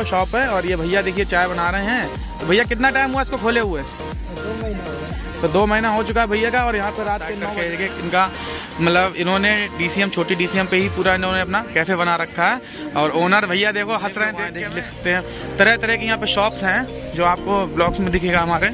तो शॉप है और ये भैया देखिए चाय बना रहे हैं। तो भैया कितना टाइम हुआ इसको खोले हुए? दो महीना तो दो महीना हो चुका है भैया का और यहाँ पर रात के बजे इनका मतलब इन्होंने डीसीएम छोटी डीसीएम पे ही पूरा इन्होंने अपना कैफ़े बना रखा है। और ओनर भैया देखो हंस रहे हैं देख लिख सकते हैं। तरह तरह के यहाँ पे शॉप्स हैं जो आपको ब्लॉग्स में दिखेगा हमारे।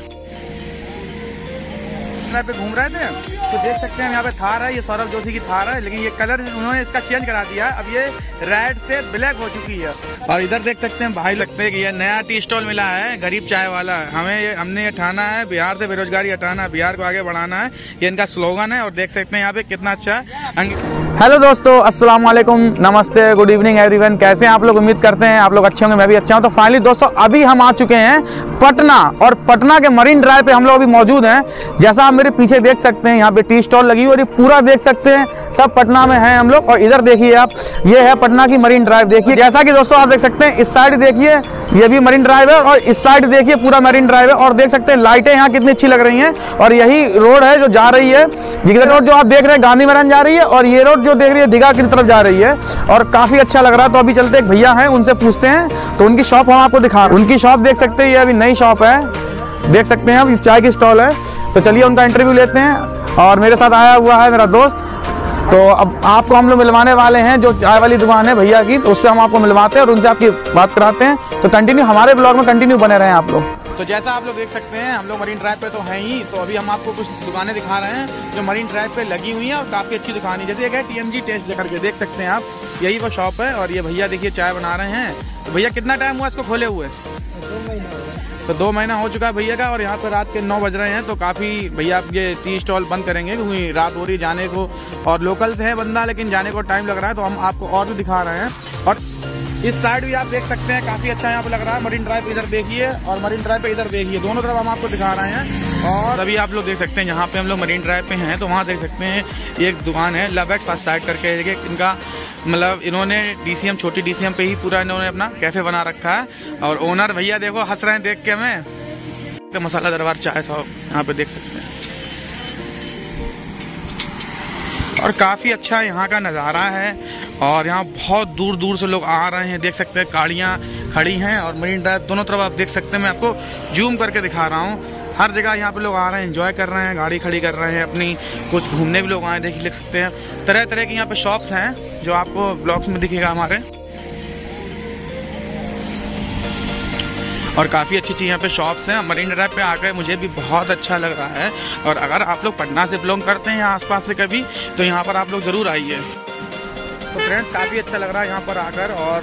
पे घूम रहे थे? तो देख सकते हैं यहाँ पे थार है, ये सौरभ जोशी की थार है, लेकिन ये कलर उन्होंने इसका चेंज करा दिया है। अब ये रेड से ब्लैक हो चुकी है। और इधर देख सकते हैं, भाई लगते हैं कि ये नया टी स्टॉल मिला है, गरीब चाय वाला हमें ये, हमने ये ठाना है, बिहार से बेरोजगारी हटाना है, बिहार को आगे बढ़ाना है, ये इनका स्लोगन है, और देख सकते हैं यहाँ पे कितना अच्छा हेलो दोस्तों अस्सलाम वालेकुम नमस्ते गुड इवनिंग एवरीवन कैसे हैं आप लोग? उम्मीद करते हैं आप लोग अच्छे होंगे, मैं भी अच्छा हूँ। तो फाइनली दोस्तों, अभी हम आ चुके हैं पटना, और पटना के मरीन ड्राइव पे हम लोग अभी मौजूद हैं। जैसा आप मेरे पीछे देख सकते हैं, यहाँ पे टी स्टॉल लगी हुई और ये पूरा देख सकते हैं, सब पटना में है हम लोग। और इधर देखिए आप, ये है पटना की मरीन ड्राइव देखिए, जैसा कि दोस्तों आप देख सकते हैं, इस साइड देखिए, ये भी मरीन ड्राइव है और इस साइड देखिए पूरा मरीन ड्राइव है। और देख सकते हैं, लाइटें यहाँ कितनी अच्छी लग रही हैं। और यही रोड है जो जा रही है। ये रोड जो आप देख रहे हैं, गांधी मैदान जा रही है और ये रोड जो देख रही है, दीघा की तरफ़ जा रही है। और काफ़ी अच्छा लग रहा है। तो अभी चलते एक भैया हैं, उनसे पूछते हैं तो उनकी शॉप हम आपको दिखा, उनकी शॉप देख सकते हैं, ये अभी नई शॉप है। देख सकते हैं अब चाय की स्टॉल है। तो चलिए उनका इंटरव्यू लेते हैं। और मेरे साथ आया हुआ है मेरा दोस्त। तो अब आपको हम लोग मिलवाने वाले हैं, जो चाय वाली दुकान है भैया की तो उससे हम आपको मिलवाते हैं और उनसे आपकी बात कराते हैं। तो कंटिन्यू हमारे ब्लॉग में कंटिन्यू बने रहे हैं आप लोग। तो जैसा आप लोग देख सकते हैं, हम लोग मरीन ड्राइव पे तो हैं ही तो अभी हम आपको कुछ दुकानें दिखा रहे हैं, जो मरीन ड्राइव पे लगी हुई हैं और काफ़ी अच्छी दुकान है। जैसे एक है टीएमजी टेस्ट लेकर के देख सकते हैं आप, यही वो शॉप है और ये भैया देखिए चाय बना रहे हैं। तो भैया कितना टाइम हुआ इसको खोले हुए? तो दो महीना हो चुका है भैया का और यहाँ पर रात के नौ बज रहे हैं तो काफ़ी भैया आप ये टी स्टॉल बंद करेंगे क्योंकि रात हो रही जाने को। और लोकल है बंदा, लेकिन जाने को टाइम लग रहा है तो हम आपको और भी दिखा रहे हैं। और इस साइड भी आप देख सकते हैं, काफ़ी अच्छा यहाँ पे लग रहा है। मरीन ड्राइव इधर देखिए और मरीन ड्राइव पे इधर देखिए। दोनों तरफ़ हम आपको दिखा रहे हैं और अभी आप लोग देख सकते हैं, यहाँ पे हम लोग मरीन ड्राइव पे हैं तो वहाँ देख सकते हैं एक दुकान है लव एट फ़र्स्ट साइड करके इनका मतलब इन्होंने डीसीएम छोटी डीसीएम पे ही पूरा इन्होंने अपना कैफ़े बना रखा है। और ओनर भैया देखो, हंस रहे हैं देख के हमें। तो मसाला दरबार चाय था, यहाँ पे देख सकते हैं। और काफ़ी अच्छा यहाँ का नज़ारा है, और यहाँ बहुत दूर दूर से लोग आ रहे हैं। देख सकते हैं, गाड़ियाँ खड़ी हैं, और मरीन ड्राइव दोनों तरफ़ आप देख सकते हैं। मैं आपको जूम करके दिखा रहा हूँ। हर जगह यहाँ पे लोग आ रहे हैं एंजॉय कर रहे हैं, गाड़ी खड़ी कर रहे हैं, अपनी कुछ घूमने भी लोग आए, देख लिख सकते हैं। तरह तरह के यहाँ पे शॉप्स हैं, जो आपको ब्लॉग्स में दिखेगा हमारे। और काफ़ी अच्छी अच्छी यहाँ पे शॉप्स हैं मरीन ड्राइव पे आकर मुझे भी बहुत अच्छा लग रहा है। और अगर आप लोग पटना से बिलोंग करते हैं आसपास से कभी तो यहाँ पर आप लोग ज़रूर आइए। तो फ्रेंड्स काफ़ी अच्छा लग रहा है यहाँ पर आकर और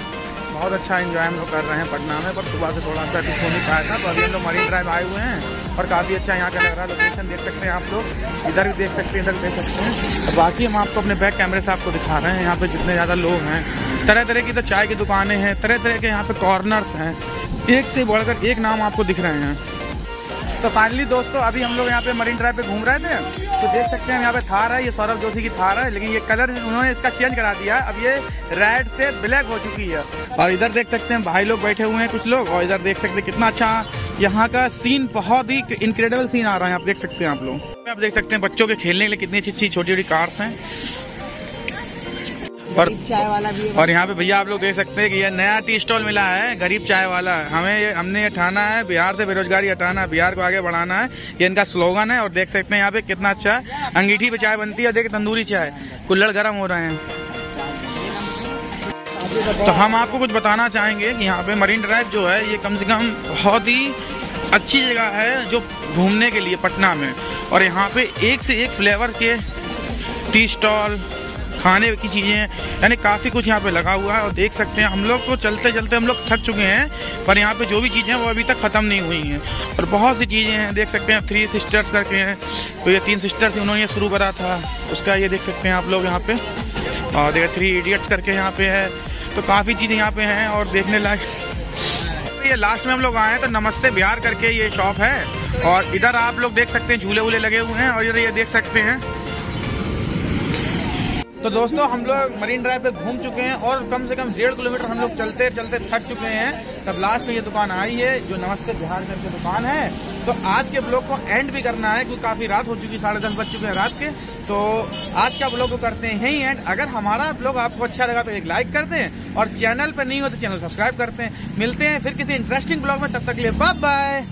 बहुत अच्छा इन्जॉय हम लोग कर रहे हैं पटना में, पर सुबह से थोड़ा सा कुछ हो नहीं पाया था तो अभी हम लोग मरीन ड्राइव आए हुए हैं, और काफ़ी अच्छा यहाँ का लग रहा है लोकेशन देख सकते हैं आप लोग। इधर भी देख सकते हैं, इधर देख सकते हैं। और बाकी हम आपको अपने बैक कैमरे से आपको दिखा रहे हैं, यहाँ पर जितने ज़्यादा लोग हैं। तरह तरह की तो चाय की दुकानें हैं तरह तरह के यहाँ पर कॉर्नर्स हैं। एक से बढ़कर एक नाम आपको दिख रहे हैं। तो फाइनली दोस्तों, अभी हम लोग यहाँ पे मरीन ड्राइव पे घूम रहे थे। तो देख सकते हैं यहाँ पे थार है, ये सौरभ जोशी की थार है, लेकिन ये कलर उन्होंने इसका चेंज करा दिया। अब ये रेड से ब्लैक हो चुकी है। और इधर देख सकते हैं भाई लोग बैठे हुए हैं कुछ लोग, और इधर देख सकते हैं कितना अच्छा यहाँ का सीन बहुत ही इनक्रेडिबल सीन आ रहा है, आप देख सकते हैं आप लोग। आप देख सकते हैं बच्चों के खेलने के लिए कितनी अच्छी अच्छी छोटी छोटी कार्स हैं। और चाय वाला भी और यहाँ पे भैया आप लोग देख सकते हैं कि ये नया टी स्टॉल मिला है गरीब चाय वाला। हमें ये हमने ये ठाना है बिहार से बेरोजगारी हटाना है बिहार को आगे बढ़ाना है। ये इनका स्लोगन है और देख सकते हैं यहाँ पे कितना अच्छा अंगीठी पे चाय बनती है देख तंदूरी चाय। कुल्लड़ गर्म हो रहे हैं। तो हम आपको कुछ बताना चाहेंगे कि यहाँ पे मरीन ड्राइव जो है ये कम से कम बहुत ही अच्छी जगह है जो घूमने के लिए पटना में। और यहाँ पे एक से एक फ्लेवर के टी स्टॉल खाने की चीज़ें हैं। यानी काफ़ी कुछ यहाँ पे लगा हुआ है और देख सकते हैं। हम लोग तो चलते चलते हम लोग थक चुके हैं, पर यहाँ पे जो भी चीज़ें हैं वो अभी तक ख़त्म नहीं हुई हैं। और बहुत सी चीज़ें हैं, देख सकते हैं थ्री सिस्टर्स करके हैं। तो ये तीन सिस्टर्स उन्होंने ये शुरू करा था। उसका ये देख सकते हैं आप लोग यहाँ पे। और देखिए थ्री इडियट्स करके यहाँ पे है। तो काफ़ी चीज़ें यहाँ पे हैं और देखने लायक। ये लास्ट में हम लोग आए हैं तो नमस्ते बिहार करके ये शॉप है। और इधर आप लोग देख सकते हैं, झूले वूले लगे हुए हैं और इधर ये देख सकते हैं। तो दोस्तों, हम लोग मरीन ड्राइव पे घूम चुके हैं और कम से कम डेढ़ किलोमीटर हम लोग चलते चलते थक चुके हैं। तब लास्ट में ये दुकान आई है, जो नमस्ते बिहार करके दुकान है। तो आज के ब्लॉग को एंड भी करना है, क्योंकि काफ़ी रात हो चुकी है साढ़े दस बज चुके हैं रात के। तो आज का ब्लॉग करते हैं ही एंड अगर हमारा ब्लॉग आपको अच्छा लगा तो एक लाइक कर दें और चैनल पर नहीं हो तो चैनल सब्सक्राइब करते हैं मिलते हैं फिर किसी इंटरेस्टिंग ब्लॉग में, तब तक लिए बाय बाय